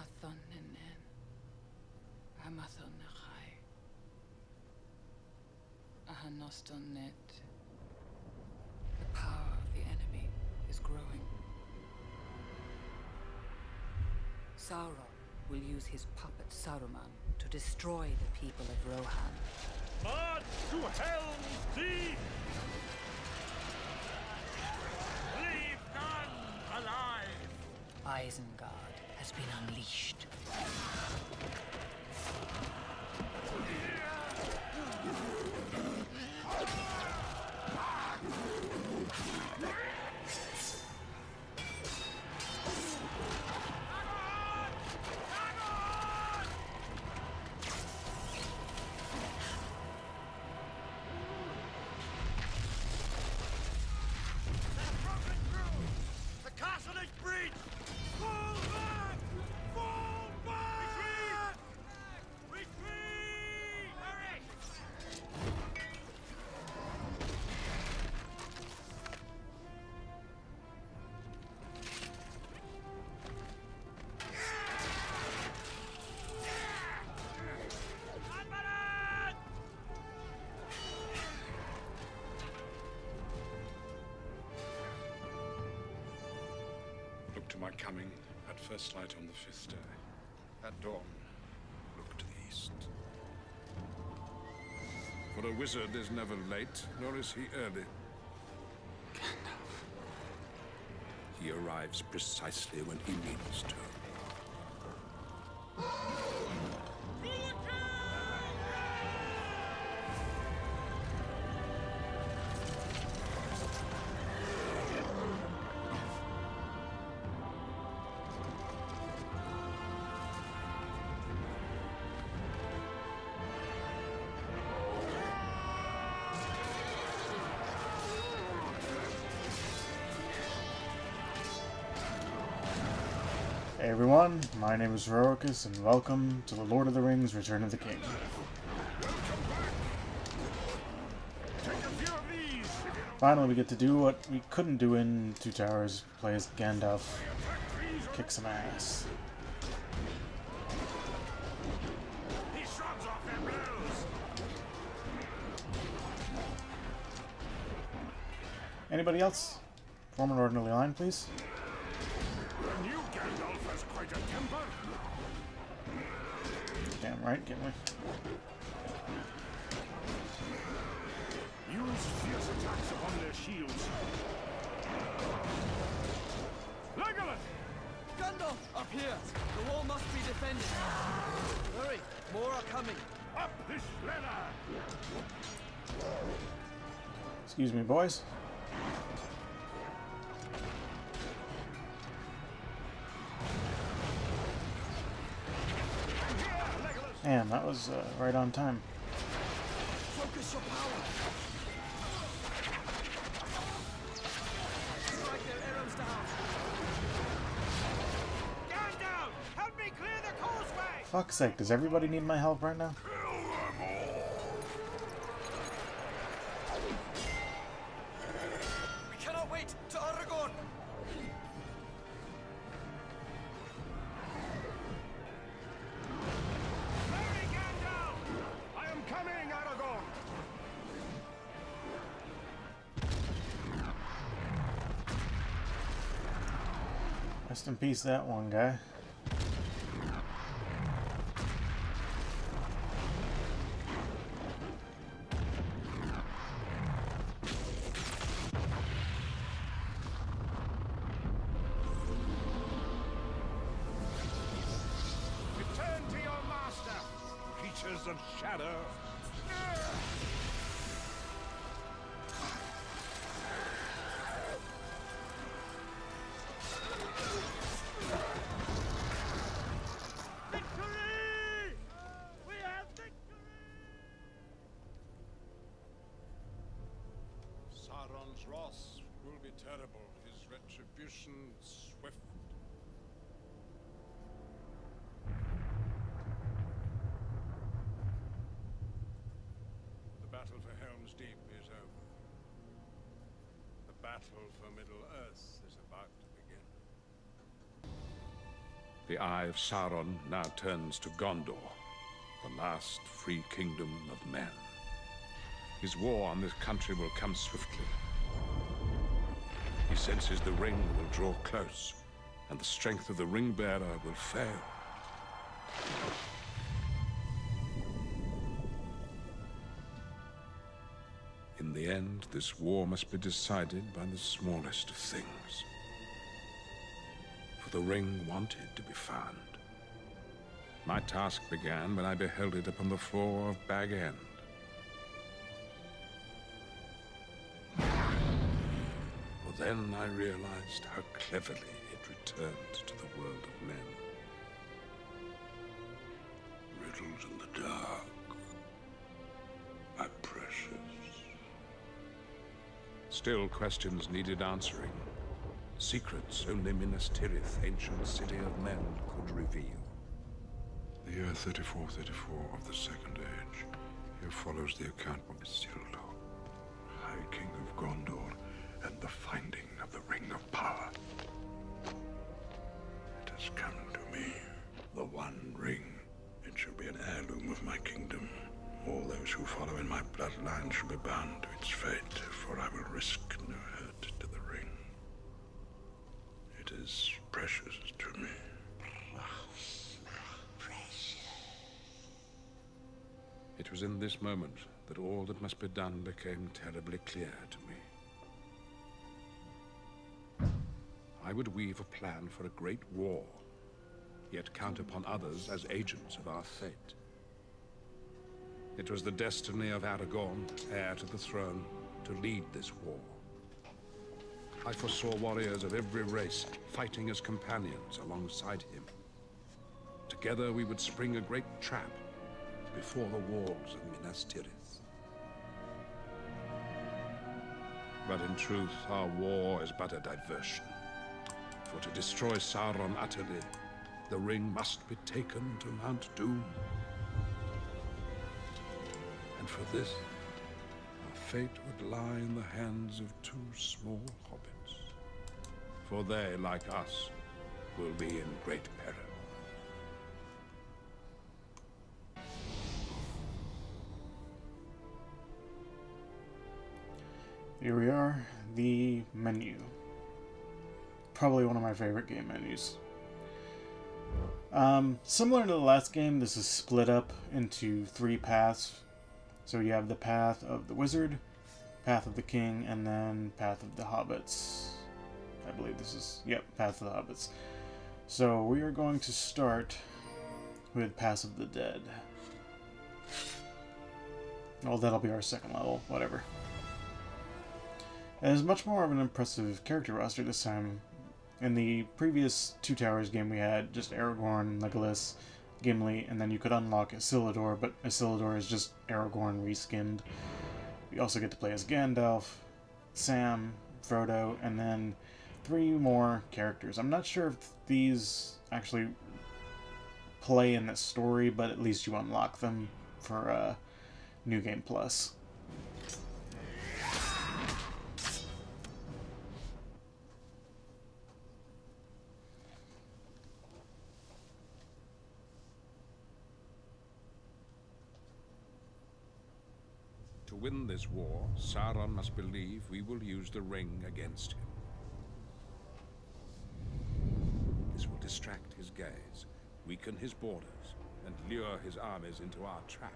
Amathon nenen. Amathon nachai. Ahanoston net. The power of the enemy is growing. Sauron will use his puppet Saruman to destroy the people of Rohan. March to Helm's Deep! Leave none alive! Isengard has been unleashed. My coming at first light on the fifth day. At dawn, look to the east. For a wizard is never late, nor is he early. Gandalf. He arrives precisely when he needs to. My name is Heroicus, and welcome to the Lord of the Rings Return of the King. Finally, we get to do what we couldn't do in Two Towers, play as Gandalf, kick some ass. Anybody else? Form an orderly line, please. Damn right, Gimli. Use fierce attacks upon their shields. Legolas! Gandalf! Up here! The wall must be defended! Hurry! More are coming! Up this ladder! Excuse me, boys. Man, that was uh, right on time. Focus your power! Strike their arrows down! Gandalf! Help me clear the causeway! Fuck's sake, does everybody need my help right now? Rest in peace, that one guy. Terrible, his retribution swift. The battle for Helm's Deep is over. The battle for Middle Earth is about to begin. The Eye of Sauron now turns to Gondor, the last free kingdom of men. His war on this country will come swiftly. Senses the ring will draw close, and the strength of the ring bearer will fail. In the end, this war must be decided by the smallest of things. For the ring wanted to be found. My task began when I beheld it upon the floor of Bag End. Then I realized how cleverly it returned to the world of men. Riddles in the dark. My precious. Still, questions needed answering. Secrets only Minas Tirith, ancient city of men, could reveal. The year 3434 of the Second Age. Here follows the account of Isildur, High King of Gondor, the finding of the Ring of Power. It has come to me, the One Ring. It shall be an heirloom of my kingdom. All those who follow in my bloodline shall be bound to its fate, for I will risk no hurt to the ring. It is precious to me. It was in this moment that all that must be done became terribly clear to me. I would weave a plan for a great war, yet count upon others as agents of our fate. It was the destiny of Aragorn, heir to the throne, to lead this war. I foresaw warriors of every race fighting as companions alongside him. Together we would spring a great trap before the walls of Minas Tirith. But in truth, our war is but a diversion. For to destroy Sauron utterly, the ring must be taken to Mount Doom. And for this, our fate would lie in the hands of two small hobbits. For they, like us, will be in great peril. Here we are, the menu. Probably one of my favorite game menus. Um, similar to the last game, this is split up into three paths. So you have the path of the wizard, path of the king, and then path of the hobbits. I believe this is, yep, path of the hobbits. So we are going to start with Path of the Dead. Well, that'll be our second level, whatever. It is much more of an impressive character roster this time. In the previous Two Towers game, we had just Aragorn, Legolas, Gimli, and then you could unlock Isildur, but Isildur is just Aragorn reskinned. We also get to play as Gandalf, Sam, Frodo, and then three more characters. I'm not sure if these actually play in the story, but at least you unlock them for uh, New Game Plus. Win this war, Sauron must believe we will use the ring against him. This will distract his gaze, weaken his borders, and lure his armies into our trap.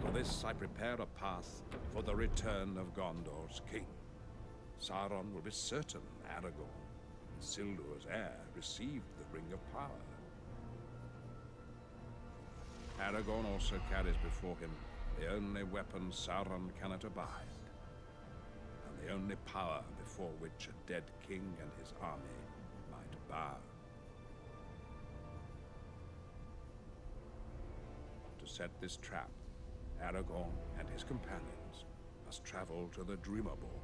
For this I prepare a path for the return of Gondor's king. Sauron will be certain Aragorn, Isildur's heir, received the Ring of Power. Aragorn also carries before him the only weapon Sauron cannot abide, and the only power before which a dead king and his army might bow. To set this trap, Aragorn and his companions must travel to the Dwimorberg.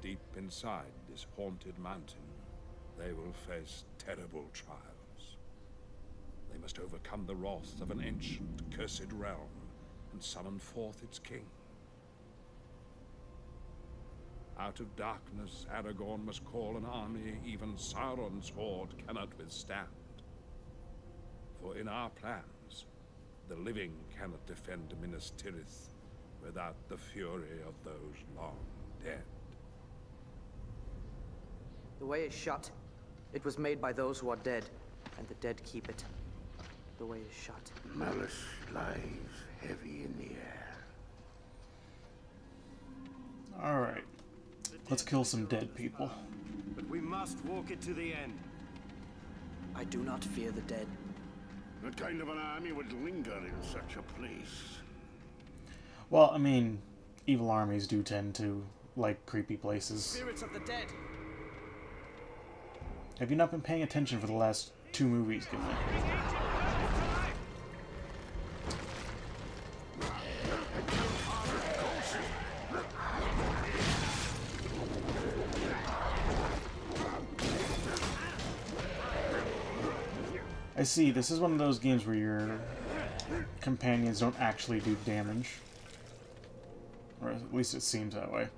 Deep inside this haunted mountain, they will face terrible trials. They must overcome the wrath of an ancient, cursed realm and summon forth its king. Out of darkness, Aragorn must call an army even Sauron's horde cannot withstand. For in our plans, the living cannot defend Minas Tirith without the fury of those long dead. The way is shut. It was made by those who are dead, and the dead keep it. The way is shut. Malice lies heavy in the air. Alright. Let's kill some dead people. But we must walk it to the end. I do not fear the dead. What kind of an army would linger in such a place? Well, I mean, evil armies do tend to like creepy places. Spirits of the dead. Have you not been paying attention for the last two movies, Gimli? I see, this is one of those games where your companions don't actually do damage. Or at least it seems that way.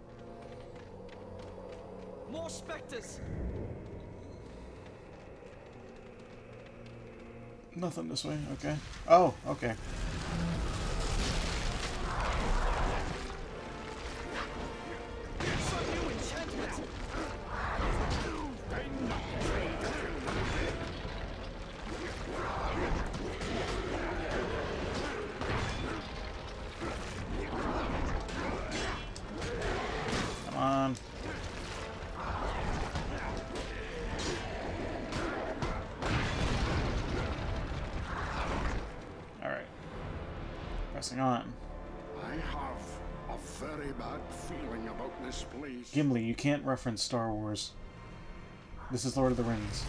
More specters. Nothing this way, okay. Oh, okay. Pressing on. I have a very bad feeling about this place. Gimli, you can't reference Star Wars. This is Lord of the Rings.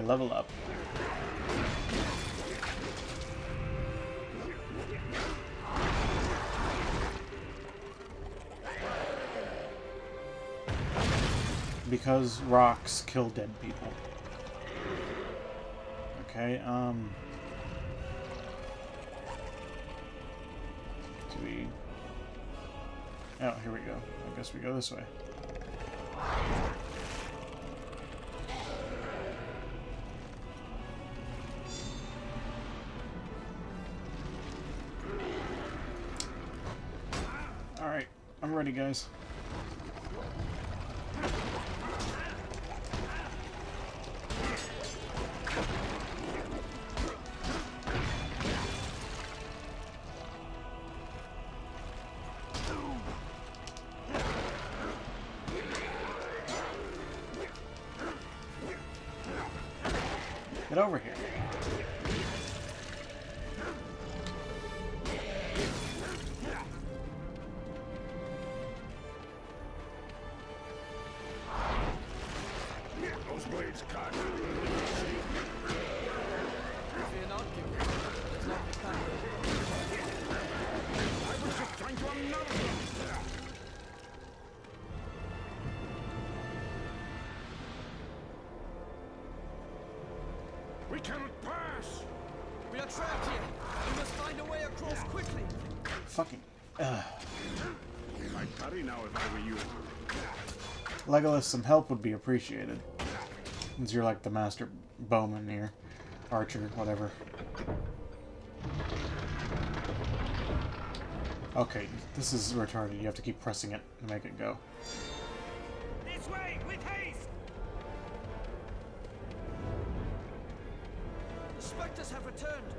Level up. Because rocks kill dead people. Okay, um... Do we... Oh, here we go. I guess we go this way. Guys. Get over here. Fucking. Ugh. I'd hurry now if I were you. Legolas, some help would be appreciated. Since you're like the master bowman here. Archer, whatever. Okay, this is retarded. You have to keep pressing it to make it go. This way, with haste! The specters have returned.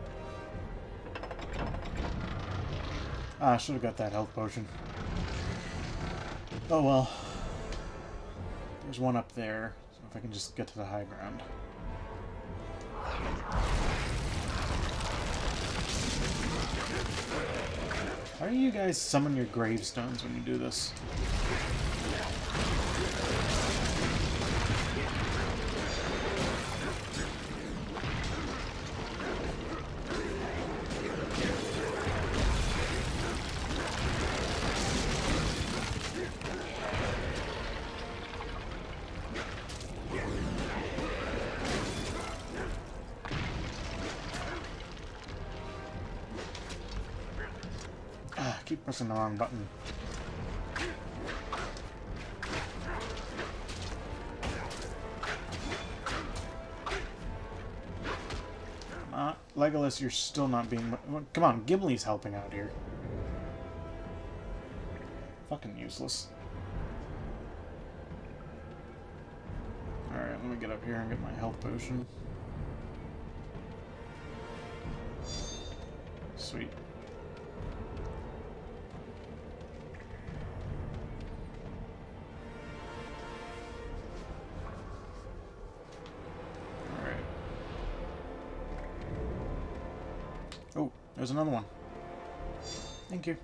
Ah, I should have got that health potion. Oh well. There's one up there, so if I can just get to the high ground. How do you guys summon your gravestones when you do this? Wrong button. Uh, Legolas, you're still not being... Come on, Gimli's helping out here. Fucking useless. Alright, let me get up here and get my health potion. Sweet. There's another one. Thank you.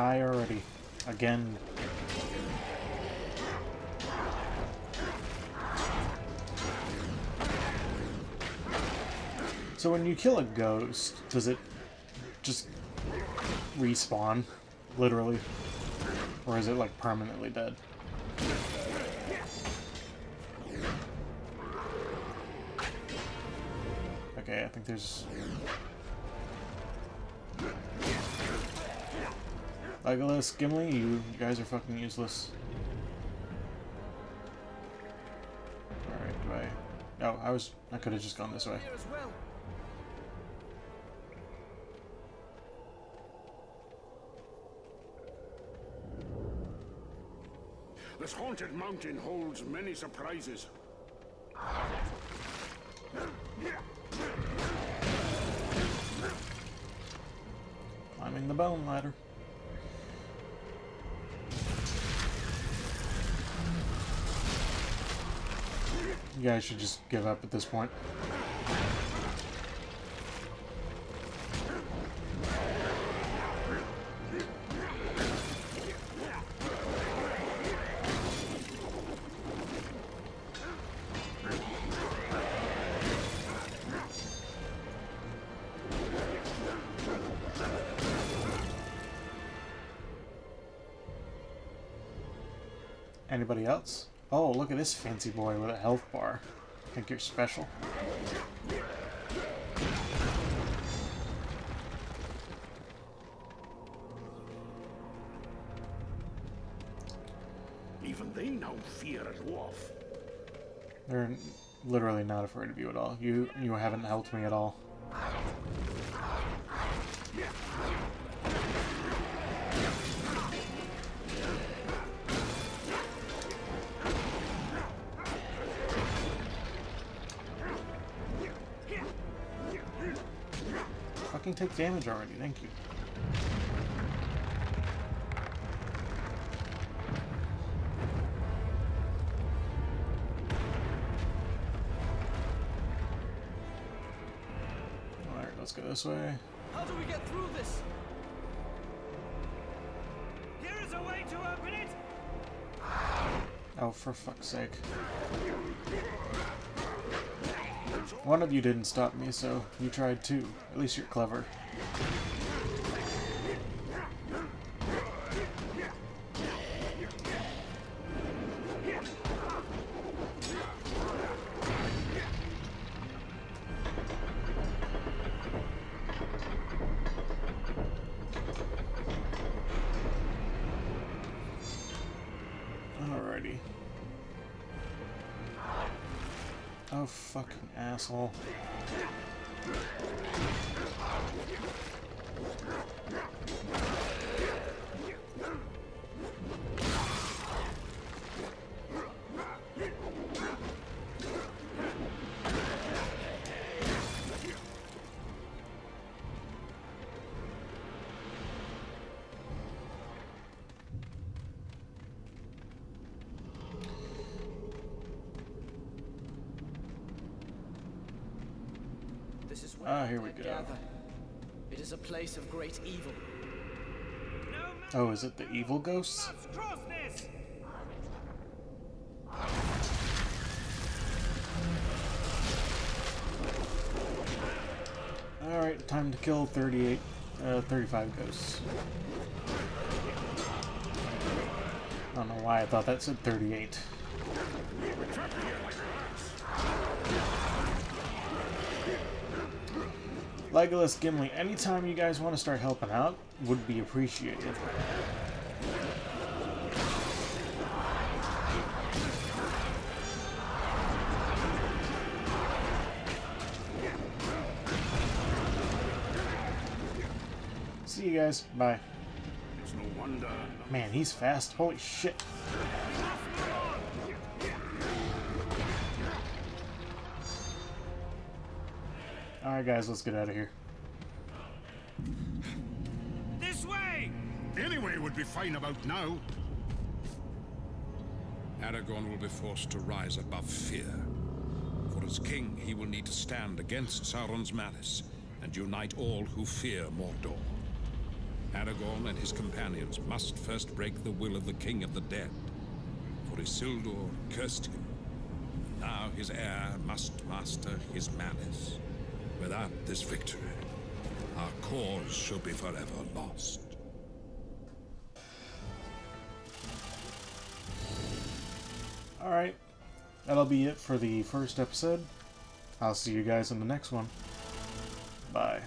Die already. Again. So when you kill a ghost, does it just respawn? Literally? Or is it like permanently dead? Okay, I think there's Legolas, Gimli, you, you guys are fucking useless. Alright, do I... No, I was... I could have just gone this way. Here as well. This haunted mountain holds many surprises. Climbing the bone ladder. You guys should just give up at this point. Anybody else? Oh, look at this fancy boy with a health bar. I Think you're special? Even they now fear a dwarf. They're literally not afraid of you at all. You you haven't helped me at all. Take damage already, thank you. Alright, let's go this way. How do we get through this? Here is a way to open it! Oh, for fuck's sake. One of you didn't stop me, so you tried too. At least you're clever. Ah, here we go. gather. It is a place of great evil. Oh, is it the evil ghosts? Alright, time to kill 38, uh, 35 ghosts. I don't know why I thought that said 38. Legolas, Gimli, anytime you guys want to start helping out, would be appreciated. See you guys. Bye. It's no wonder. Man, he's fast. Holy shit. Alright, guys, let's get out of here. This way! Anyway would be fine about now. Aragorn will be forced to rise above fear. For as king, he will need to stand against Sauron's malice and unite all who fear Mordor. Aragorn and his companions must first break the will of the King of the Dead. For Isildur cursed him, now his heir must master his malice. Without this victory, our cause shall be forever lost. Alright, that'll be it for the first episode. I'll see you guys in the next one. Bye.